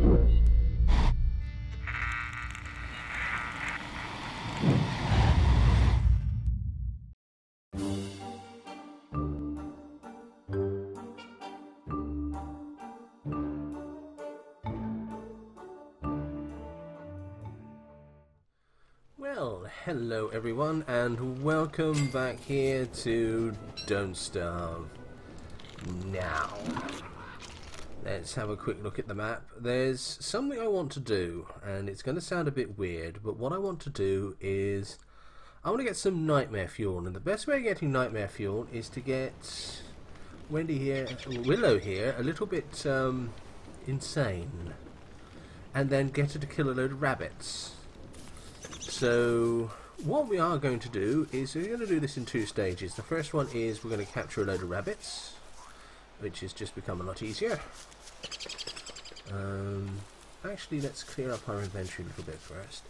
Well, hello everyone, and welcome back here to Don't Starve. Now, let's have a quick look at the map. There's something I want to do, and it's going to sound a bit weird, but what I want to do is I want to get some nightmare fuel, and the best way of getting nightmare fuel is to get Wendy here, Willow here, a little bit um, insane, and then get her to kill a load of rabbits. So what we are going to do is we're going to do this in two stages. The first one is we're going to capture a load of rabbits, which has just become a lot easier. Um, actually, let's clear up our inventory a little bit first.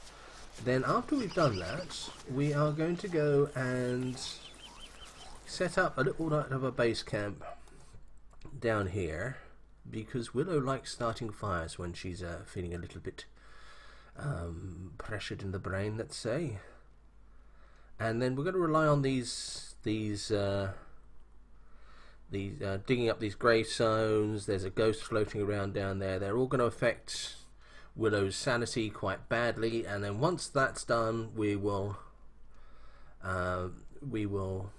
Then after we've done that, we are going to go and set up a little bit of a base camp down here because Willow likes starting fires when she's uh, feeling a little bit um, pressured in the brain, let's say. And then we're going to rely on these these uh, these uh, digging up these grave zones. There's a ghost floating around down there. They're all going to affect Willow's sanity quite badly. And then once that's done, we will uh, we will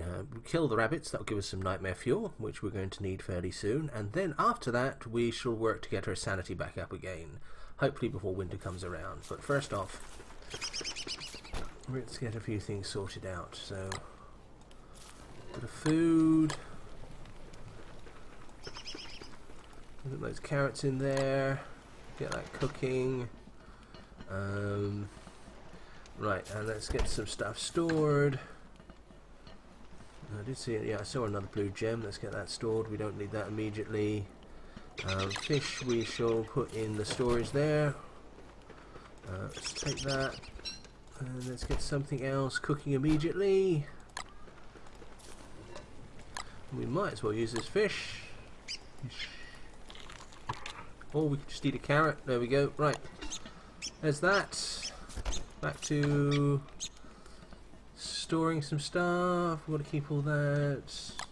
uh, kill the rabbits. That'll give us some nightmare fuel, which we're going to need fairly soon. And then after that, we shall work to get her sanity back up again hopefully before winter comes around. But first off, let's get a few things sorted out. So, bit of food. Put those carrots in there. Get that cooking. Um, right, and let's get some stuff stored. I did see it. Yeah, I saw another blue gem. Let's get that stored. We don't need that immediately. Um, fish we shall put in the storage there. Uh, let's take that. And let's get something else cooking immediately. We might as well use this fish. Or we could just eat a carrot. There we go. Right. There's that. Back to storing some stuff. We want to keep all that.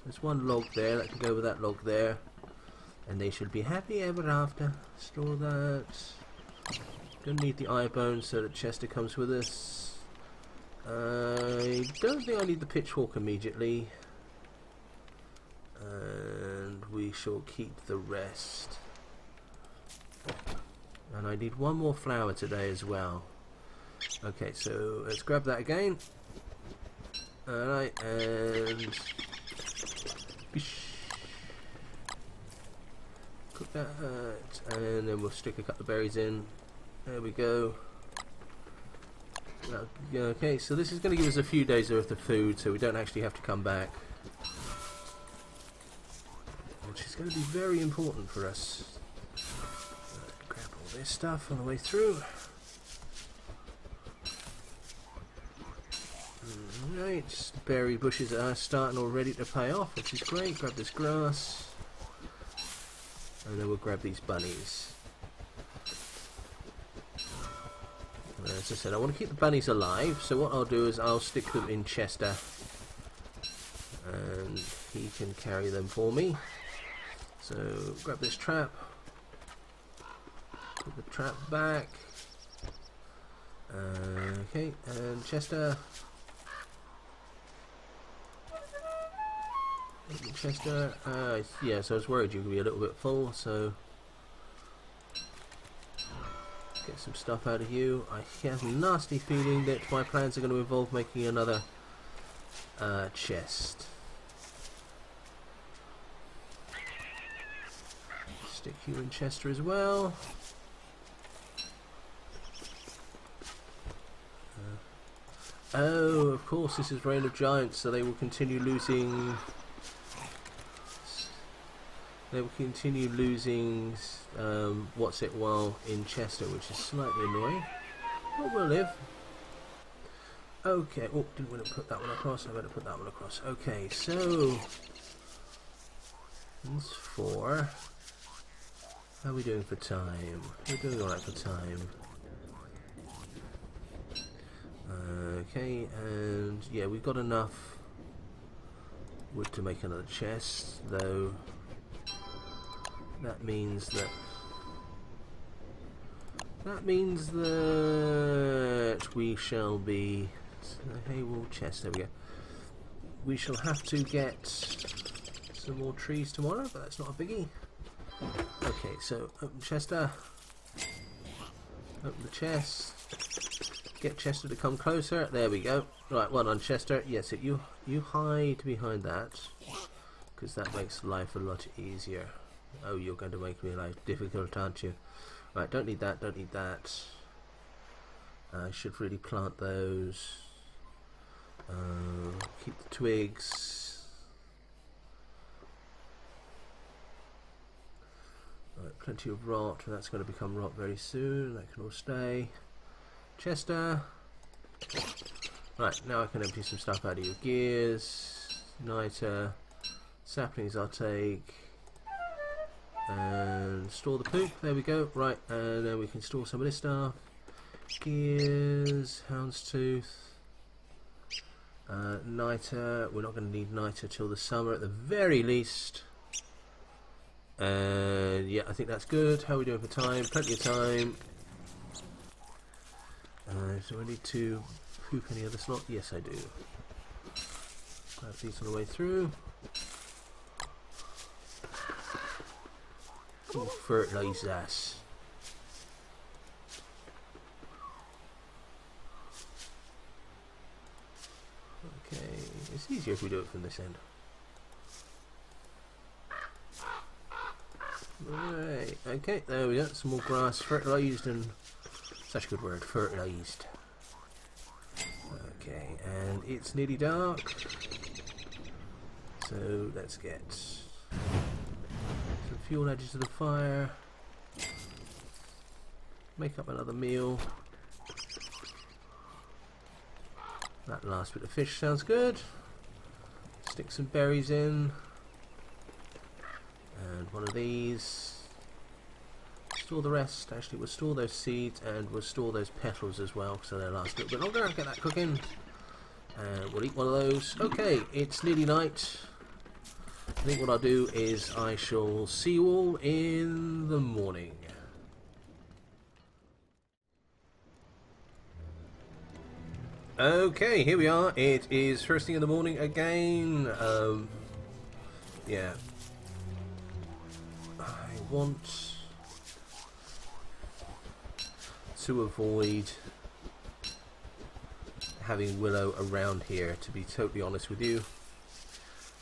There's one log there. That can go with that log there and they should be happy ever after. Store that. Gonna need the eye bone so that Chester comes with us. I don't think I need the pitchfork immediately. And we shall keep the rest. And I need one more flower today as well. Okay, so let's grab that again. Alright, and... Cook that, and then we'll stick a couple of berries in. There we go. Okay, so this is going to give us a few days worth of food, so we don't actually have to come back. Which is going to be very important for us. Grab all this stuff on the way through. Right, berry bushes are starting already to pay off, which is great. Grab this grass. And then we'll grab these bunnies. as I said, I want to keep the bunnies alive, so what I'll do is I'll stick them in Chester. And he can carry them for me. So, grab this trap. Put the trap back. Uh, okay, and Chester. Chester, uh, yeah, so I was worried you would be a little bit full, so get some stuff out of you. I have a nasty feeling that my plans are going to involve making another uh, chest. You in Chester as well. Oh, of course, this is Reign of Giants, so they will continue losing they will continue losing um, what's it while in Chester, which is slightly annoying. But we'll live. Okay, oh, didn't want to put that one across, I better put that one across. Okay, so... That's four. How are we doing for time? We're doing alright for time. Okay, and yeah, we've got enough wood to make another chest, though that means that that means that we shall be hay wall chest, there we go. We shall have to get some more trees tomorrow, but that's not a biggie. Okay, so open Chester. Open the chest. Get Chester to come closer. There we go. Right, well done, Chester. Yes, it, you you hide behind that because that makes life a lot easier. Oh, you're going to make me life difficult, aren't you? Right, don't need that. Don't need that. I should really plant those. Uh, keep the twigs. Right, plenty of rot. That's going to become rot very soon. That can all stay. Chester. Right, now I can empty some stuff out of your gears. Niter. Saplings I'll take. And store the poop. There we go. Right, and then we can store some of this stuff. Gears. Houndstooth. Uh, niter. We're not going to need niter till the summer at the very least. And yeah, I think that's good. How are we doing for time? Plenty of time. Uh, do I need to poop any other slot? Yes, I do. Grab these on the way through. Ooh, fertilise us. Okay, it's easier if we do it from this end. Right, okay, there we go, some more grass fertilised and such a good word, fertilised. Okay, and it's nearly dark. So let's get some fuel edges to the fire. Make up another meal. That last bit of fish sounds good. Stick some berries in. And one of these store the rest. Actually, we'll store those seeds and we'll store those petals as well, so they'll last a little bit longer. Get that cooking. And we'll eat one of those. Okay, it's nearly night. I think what I'll do is I shall see you all in the morning. Okay, here we are. It is first thing in the morning again. Um, yeah. Want to avoid having Willow around here, to be totally honest with you.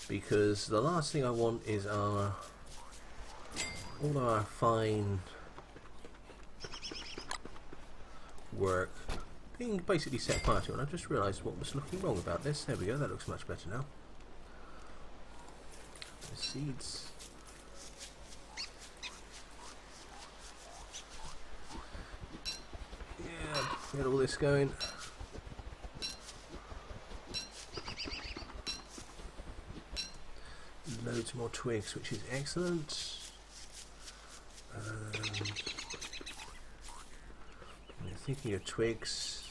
Because the last thing I want is our all our fine work being basically set fire to and I just realised what was looking wrong about this. There we go, that looks much better now. The seeds Get all this going. Loads more twigs, which is excellent. Um, thinking of twigs.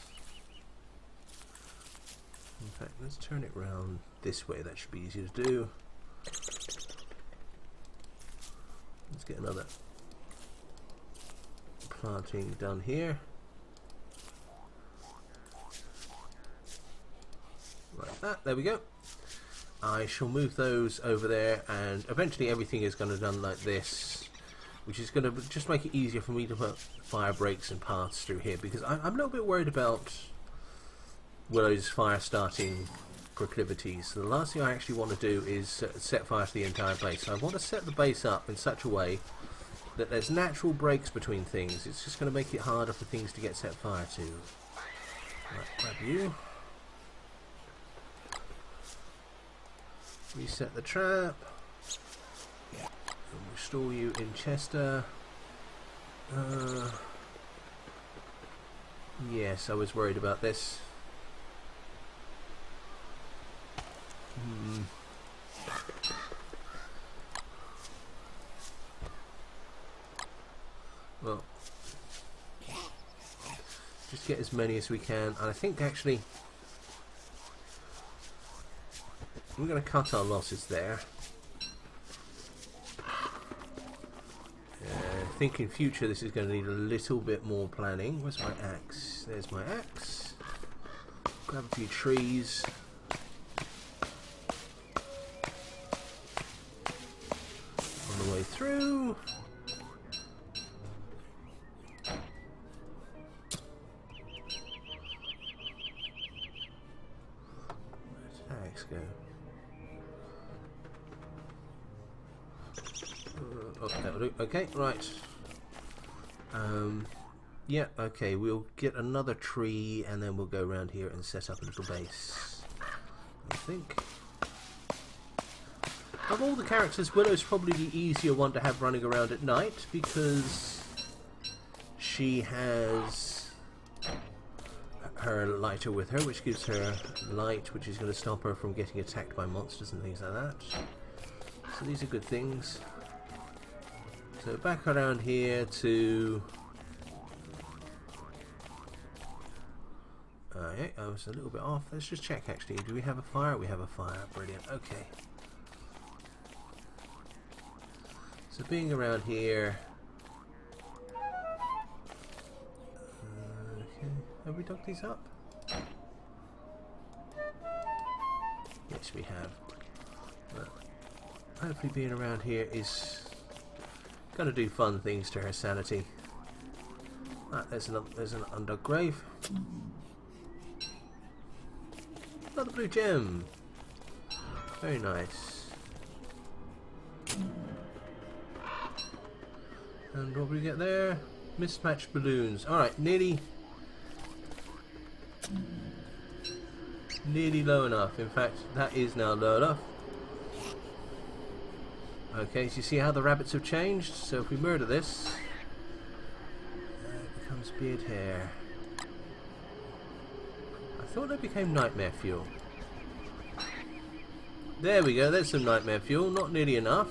In fact, let's turn it round this way. That should be easier to do. Let's get another planting done here. That. There we go. I shall move those over there and eventually everything is going to done like this which is going to just make it easier for me to put fire breaks and paths through here because I, am a little bit worried about Willow's fire starting proclivities. So the last thing I actually want to do is set fire to the entire base. So I want to set the base up in such a way that there's natural breaks between things. It's just going to make it harder for things to get set fire to. Right, grab you. Reset the trap. And restore you in Chester. Uh, yes, I was worried about this. Hmm. Well, just get as many as we can. And I think actually we're going to cut our losses there. Uh, I think in future this is going to need a little bit more planning. Where's my axe? There's my axe. Grab a few trees. On the way through. Okay, right. Um, yeah, okay, we'll get another tree and then we'll go around here and set up a little base. I think. Of all the characters, Willow's probably the easier one to have running around at night because she has her lighter with her, which gives her light, which is going to stop her from getting attacked by monsters and things like that. So these are good things. So back around here to... Alright, I was a little bit off. Let's just check actually. Do we have a fire? We have a fire. Brilliant. Okay. So being around here... Okay. Have we dug these up? Yes, we have. But hopefully being around here is Gonna do fun things to her sanity. Ah, there's an there's an undergrave. Another blue gem. Very nice. And what we get there? Mismatched balloons. Alright, nearly nearly low enough. In fact, that is now low enough. Okay, so you see how the rabbits have changed? So if we murder this, uh, it becomes beard hair. I thought that became nightmare fuel. There we go, there's some nightmare fuel, not nearly enough.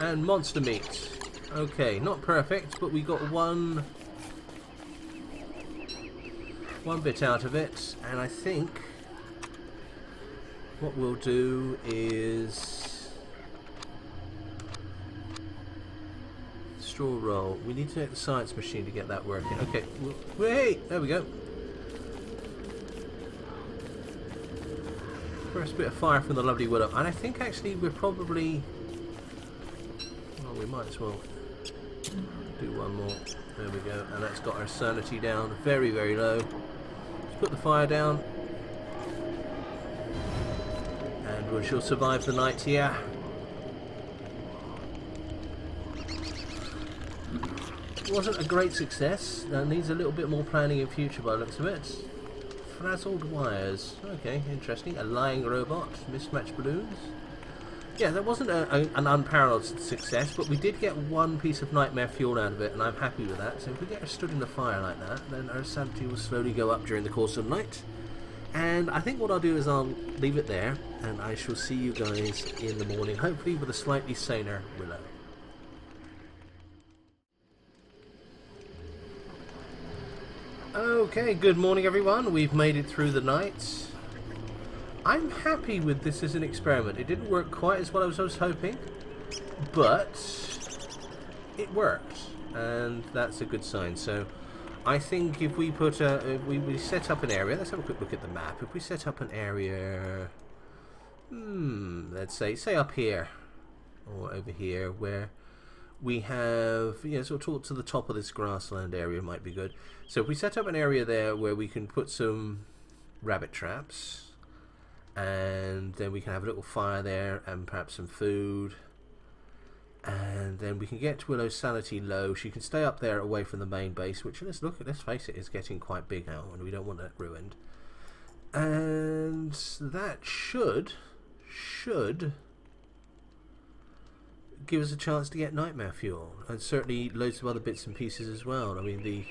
And monster meat. Okay, not perfect, but we got one one bit out of it, and I think what we'll do is straw roll. We need to get the science machine to get that working. Okay, wait, there we go. First bit of fire from the lovely willow, and I think actually we're probably well, we might as well do one more. There we go, and that's got our sanity down very, very low. Let's put the fire down. We shall survive the night here. Wasn't a great success. That needs a little bit more planning in future by looks of it. Frazzled wires. Okay, interesting. A lying robot. Mismatched balloons. Yeah, that wasn't a, a, an unparalleled success, but we did get one piece of nightmare fuel out of it, and I'm happy with that. So if we get her stood in the fire like that, then our sanity will slowly go up during the course of the night. And I think what I'll do is I'll leave it there, and I shall see you guys in the morning, hopefully with a slightly saner Willow. Okay, good morning everyone. We've made it through the night. I'm happy with this as an experiment. It didn't work quite as well as I was hoping, but it worked, and that's a good sign. So I think if we put a, if we, we set up an area, let's have a quick look at the map. If we set up an area, hmm, let's say, say up here, or over here, where we have, yeah, so talk to the top of this grassland area might be good. So if we set up an area there where we can put some rabbit traps, and then we can have a little fire there, and perhaps some food, and then we can get Willow's sanity low. She can stay up there away from the main base, which let's look at. Let's face it, is getting quite big now, and we don't want that ruined. And that should should give us a chance to get nightmare fuel, and certainly loads of other bits and pieces as well. I mean the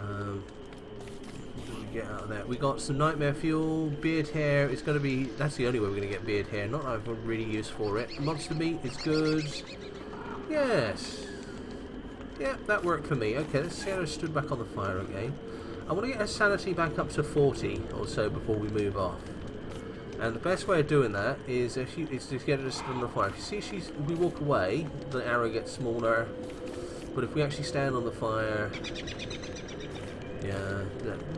um, get out of there. We got some nightmare fuel, beard hair. It's going to be that's the only way we're going to get beard hair. Not that I've really used for it. Monster meat is good. Yes. Yeah, that worked for me. Okay, let's see how I stood back on the fire again. I want to get her sanity back up to 40 or so before we move off. And the best way of doing that is if you is to get her to stand on the fire. If you see she's we walk away, the arrow gets smaller. But if we actually stand on the fire, yeah,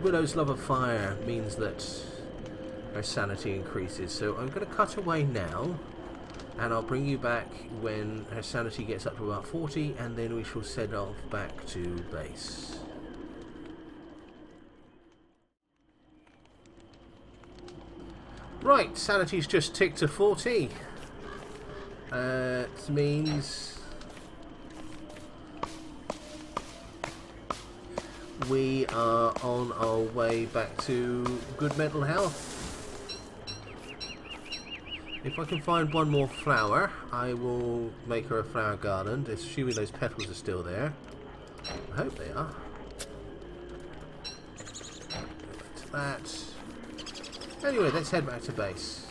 Willow's love of fire means that her sanity increases. So I'm going to cut away now, and I'll bring you back when her sanity gets up to about 40, and then we shall set off back to base. Right, sanity's just ticked to 40. Uh, it means we are on our way back to good mental health. If I can find one more flower, I will make her a flower garland, assuming those petals are still there. I hope they are. That. Anyway, let's head back to base.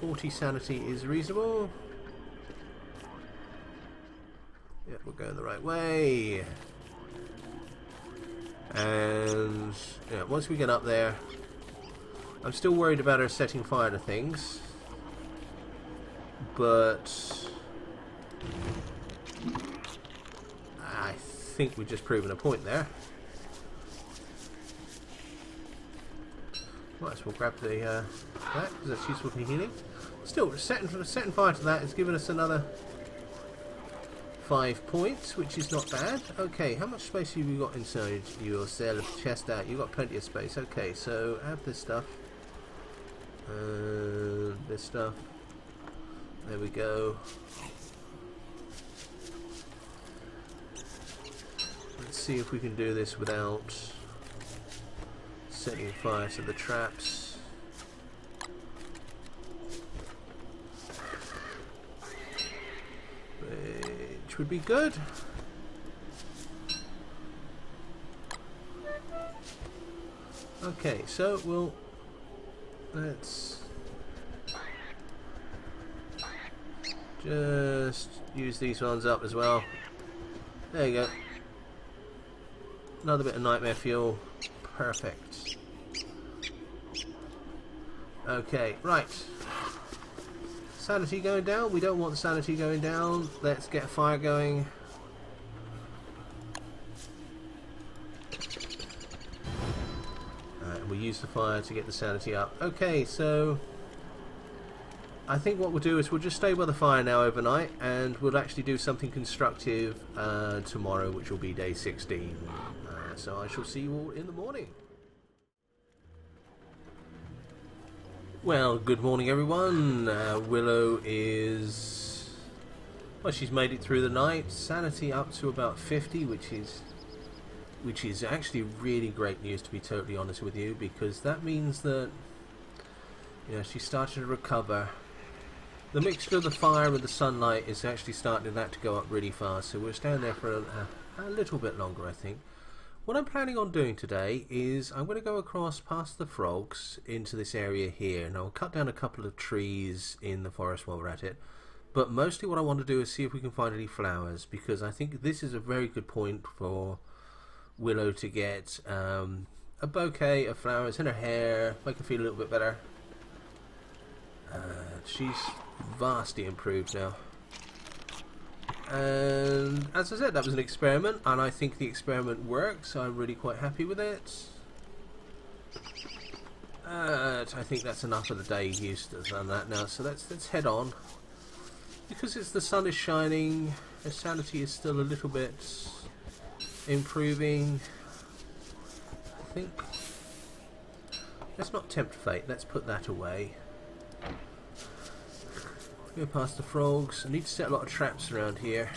40 sanity is reasonable. Yep, we're going the right way. And yeah, once we get up there, I'm still worried about her setting fire to things. But I think we've just proven a point there. Might as well grab the uh, that because that's useful for healing. Still, setting setting fire to that has given us another five points, which is not bad. Okay, how much space have you got inside yourself? Chest out. You've got plenty of space. Okay, so add this stuff. Uh, this stuff. There we go. Let's see if we can do this without setting fire to the traps. Which would be good. Okay, so we'll let's just use these ones up as well. There you go. Another bit of nightmare fuel. Perfect. Okay, right. Sanity going down. We don't want the sanity going down. Let's get fire going. Alright, we'll use the fire to get the sanity up. Okay, so... I think what we'll do is we'll just stay by the fire now overnight and we'll actually do something constructive uh, tomorrow which will be day 16. Uh, so I shall see you all in the morning. Well, good morning everyone. Uh, Willow is... Well, she's made it through the night. Sanity up to about 50, which is which is actually really great news to be totally honest with you, because that means that you know, she's starting to recover. The mixture of the fire and the sunlight is actually starting that to go up really fast, so we'll stand there for a, a little bit longer, I think. What I'm planning on doing today is I'm going to go across past the frogs into this area here and I'll cut down a couple of trees in the forest while we're at it. But mostly what I want to do is see if we can find any flowers because I think this is a very good point for Willow to get um, a bouquet of flowers in her hair make her feel a little bit better. Uh, she's vastly improved now and as I said that was an experiment and I think the experiment works. So I'm really quite happy with it. Uh, I think that's enough of the day Eustace done that now. So let's let's head on. Because it's the sun is shining her sanity is still a little bit improving I think. Let's not tempt fate. Let's put that away Go past the frogs. I need to set a lot of traps around here.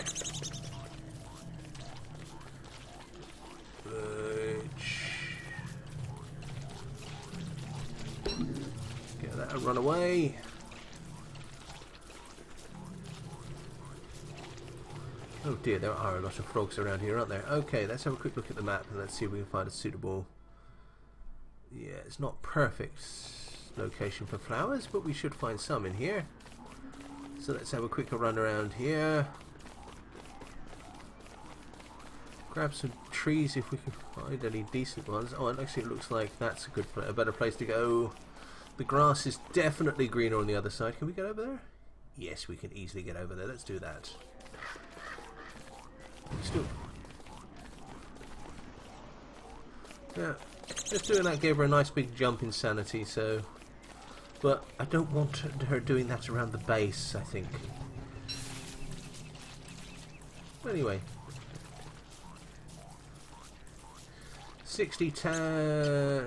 Get that run away. Oh dear, there are a lot of frogs around here, aren't there? Okay, let's have a quick look at the map and let's see if we can find a suitable... Yeah, it's not perfect location for flowers, but we should find some in here. So let's have a quicker run around here. Grab some trees if we can find any decent ones. Oh, and actually it looks like that's a good, a better place to go. The grass is definitely greener on the other side. Can we get over there? Yes, we can easily get over there. Let's do that. Let's do it. Yeah, just doing that gave her a nice big jump in sanity, so... But I don't want her doing that around the base, I think. Anyway. 60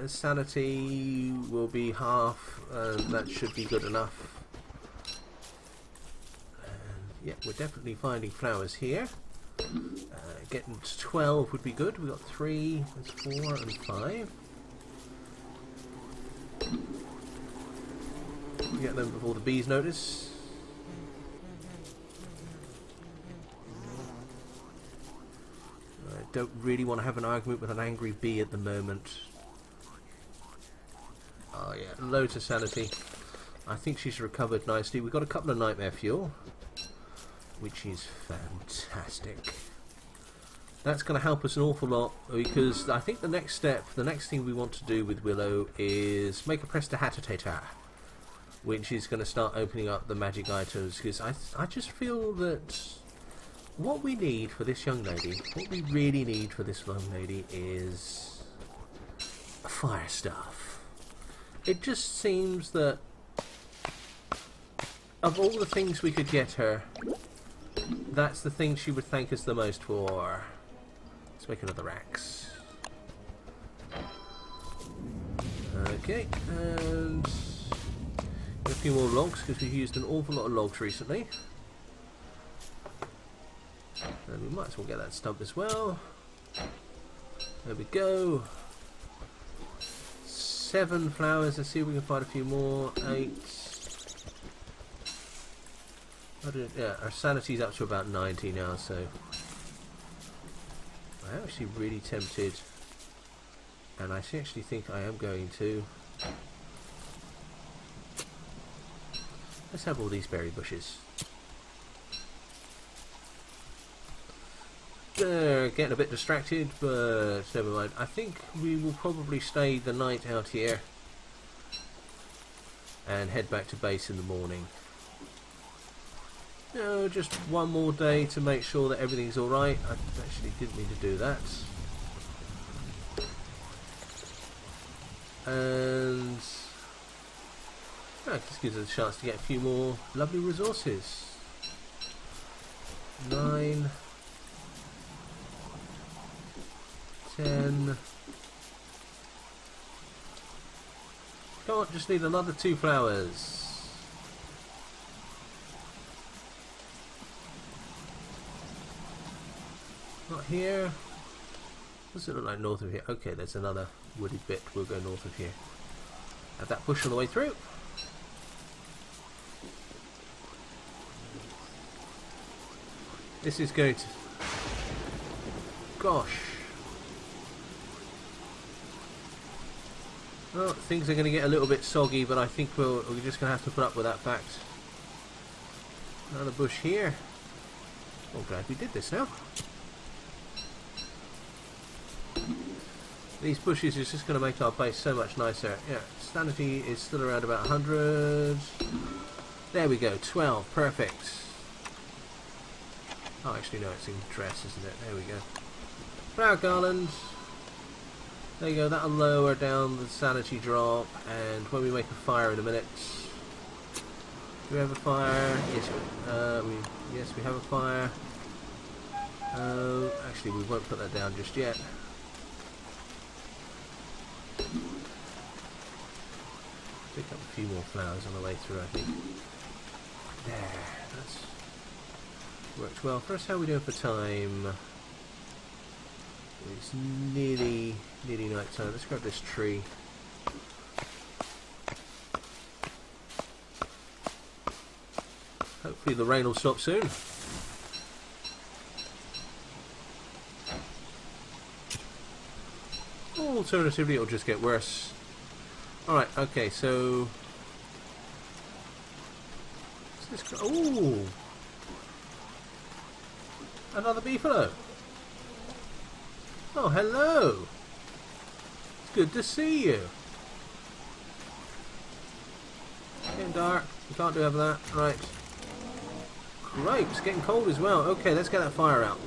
sanity will be half, and that should be good enough. Yeah, we're definitely finding flowers here. Uh, getting to 12 would be good. We've got 3, that's 4 and 5. Get them before the bees notice. I don't really want to have an argument with an angry bee at the moment. Oh yeah, loads of sanity. I think she's recovered nicely. We've got a couple of nightmare fuel which is fantastic. That's going to help us an awful lot because I think the next step, the next thing we want to do with Willow is make a Prestidigitator, which is going to start opening up the magic items because I, I just feel that what we need for this young lady, what we really need for this young lady is fire stuff. It just seems that of all the things we could get her, that's the thing she would thank us the most for. Let's make another axe. Okay, and a few more logs because we've used an awful lot of logs recently. And we might as well get that stump as well. There we go. Seven flowers. Let's see if we can find a few more. Eight yeah, our sanity's up to about 90 now, so I'm actually really tempted, and I actually think I am going to. Let's have all these berry bushes. Uh, getting a bit distracted, but never mind. I think we will probably stay the night out here and head back to base in the morning know, just one more day to make sure that everything's alright. I actually didn't mean to do that. And yeah, this gives us a chance to get a few more lovely resources. Nine, ten. Come on, just need another two flowers. Not here. What's it look like north of here? Okay, there's another woody bit. We'll go north of here. Have that push all the way through. This is going to... Gosh. Well, things are going to get a little bit soggy, but I think we'll, we're just going to have to put up with that fact. Another bush here. Oh, glad we did this now. These bushes is just going to make our base so much nicer. Yeah, sanity is still around about 100. There we go, 12, perfect. Oh, actually, no, it's in dress, isn't it? There we go. Flower garlands. There you go, that'll lower down the sanity drop, and when we make a fire in a minute... Do we have a fire? Yes, we, uh, we, yes, we have a fire. Uh, actually, we won't put that down just yet. Pick up a few more flowers on the way through, I think. There, that's worked well. First, how are we doing for time? It's nearly, nearly night time. Let's grab this tree. Hopefully the rain will stop soon. Alternatively, it'll just get worse. Alright, okay, so... this? Ooh! Another beefalo. Oh, hello! It's good to see you. Getting dark. You can't do ever that. Right. Great, it's getting cold as well. Okay, let's get that fire out.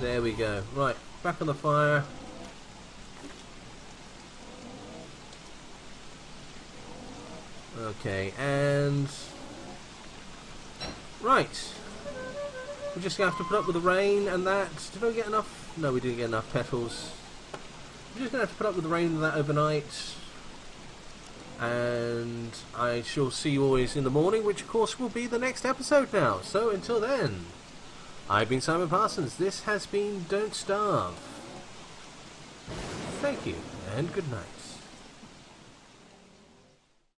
There we go. Right, back on the fire. Okay, and... Right. We're just going to have to put up with the rain and that. Did we get enough? No, we didn't get enough petals. We're just going to have to put up with the rain and that overnight. And I shall see you always in the morning, which of course will be the next episode now. So until then, I've been Simon Parsons. This has been Don't Starve. Thank you, and good night.